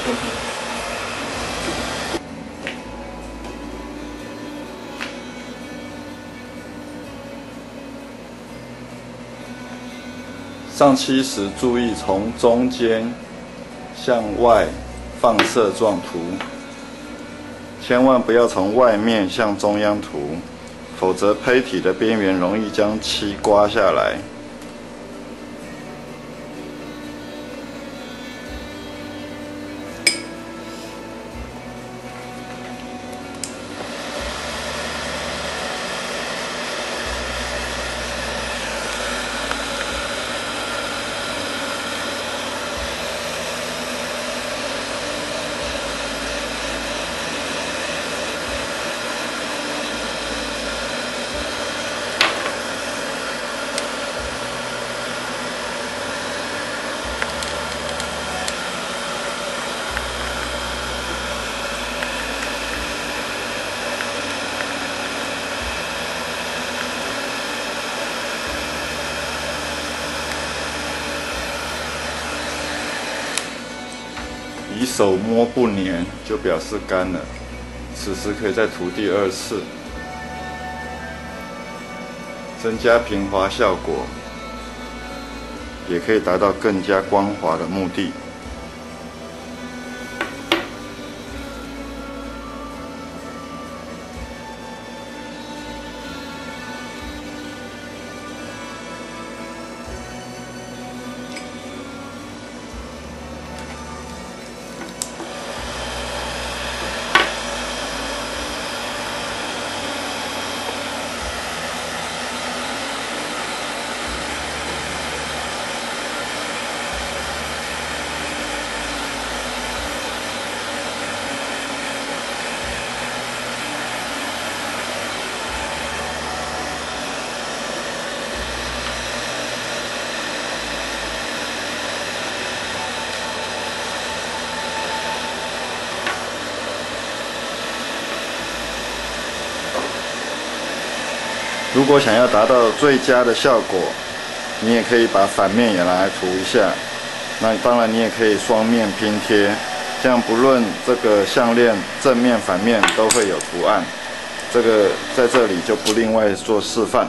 上漆时注意从中间向外放射状涂，千万不要从外面向中央涂，否则胚体的边缘容易将漆刮下来。以手摸不粘，就表示干了。此时可以再涂第二次，增加平滑效果，也可以达到更加光滑的目的。如果想要达到最佳的效果，你也可以把反面也拿来涂一下。那当然，你也可以双面拼贴，这样不论这个项链正面、反面都会有图案。这个在这里就不另外做示范。